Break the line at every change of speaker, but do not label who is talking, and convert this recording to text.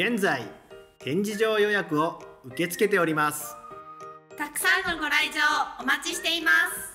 現在展示場予約を受け付けております。
たくさんのご来場お待ちしています。